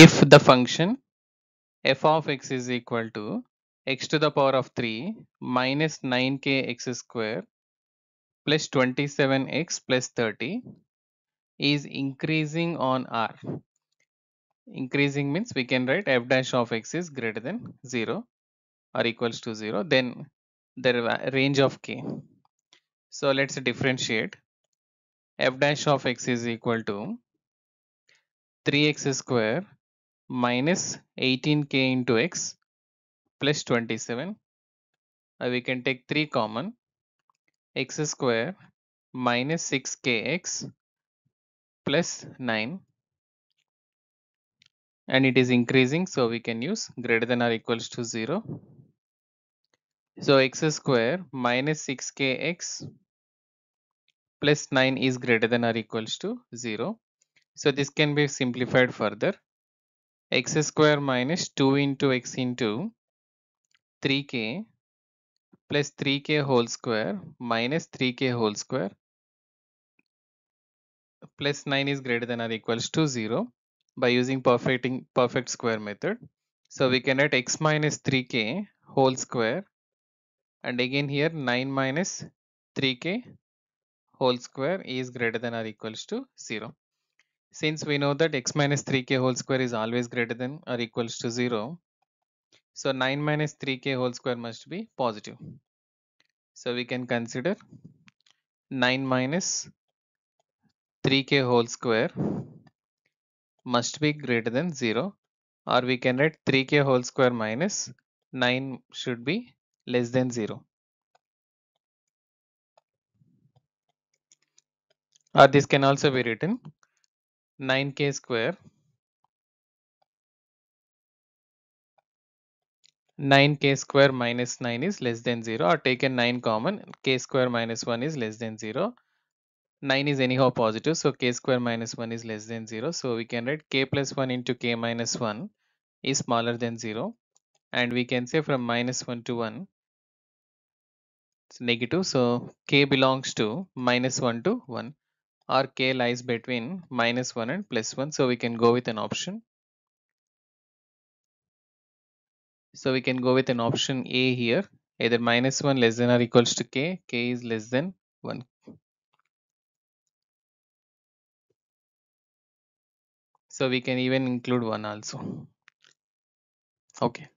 if the function f of x is equal to x to the power of 3 minus 9k x square plus 27x plus 30 is increasing on r. Increasing means we can write f dash of x is greater than 0 or equals to 0 then the range of k. So let's differentiate. F dash of x is equal to 3x square minus 18k into x plus 27 uh, we can take 3 common. X square minus 6kx plus 9 and it is increasing so we can use greater than or equals to 0 so x square minus 6kx plus 9 is greater than or equals to 0 so this can be simplified further x square minus 2 into x into 3k plus 3k whole square minus 3k whole square plus 9 is greater than or equals to 0 by using perfecting perfect square method. So we can write x minus 3k whole square and again here 9 minus 3k whole square is greater than or equals to 0. Since we know that x minus 3k whole square is always greater than or equals to 0, so 9 minus 3k whole square must be positive. So we can consider 9 minus 3k whole square must be greater than 0 or we can write 3k whole square minus 9 should be less than 0 or this can also be written 9k square. 9k square minus 9 is less than 0 or taken 9 common. K square minus 1 is less than 0 9 is anyhow positive so k square minus 1 is less than 0 so we can write k plus 1 into k minus 1 is smaller than 0 and we can say from minus 1 to 1 it's negative. So k belongs to minus 1 to 1 or k lies between minus 1 and plus 1 so we can go with an option. So we can go with an option a here. Either minus 1 less than or equals to k. K is less than 1 so we can even include one also. Okay